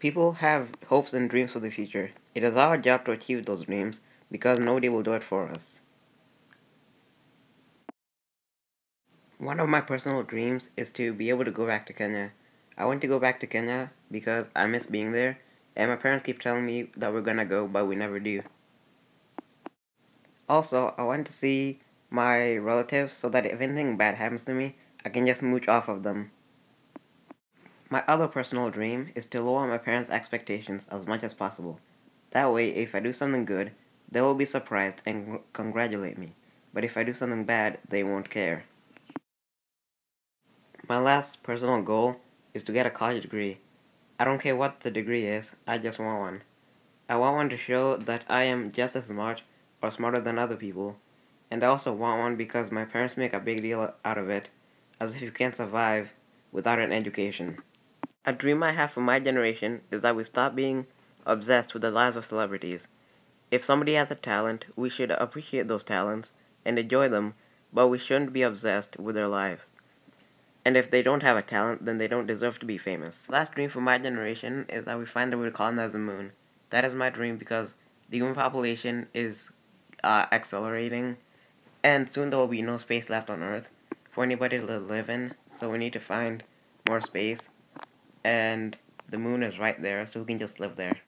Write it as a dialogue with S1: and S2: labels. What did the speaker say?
S1: People have hopes and dreams for the future. It is our job to achieve those dreams because nobody will do it for us. One of my personal dreams is to be able to go back to Kenya. I want to go back to Kenya because I miss being there, and my parents keep telling me that we're gonna go, but we never do. Also, I want to see my relatives so that if anything bad happens to me, I can just mooch off of them. My other personal dream is to lower my parents' expectations as much as possible. That way, if I do something good, they will be surprised and congratulate me. But if I do something bad, they won't care. My last personal goal is to get a college degree. I don't care what the degree is, I just want one. I want one to show that I am just as smart or smarter than other people. And I also want one because my parents make a big deal out of it, as if you can't survive without an education. A dream I have for my generation is that we stop being obsessed with the lives of celebrities. If somebody has a talent, we should appreciate those talents and enjoy them, but we shouldn't be obsessed with their lives. And if they don't have a talent, then they don't deserve to be famous. Last dream for my generation is that we find a way to colonize the moon. That is my dream because the human population is uh, accelerating, and soon there will be no space left on Earth for anybody to live in, so we need to find more space and the moon is right there, so we can just live there.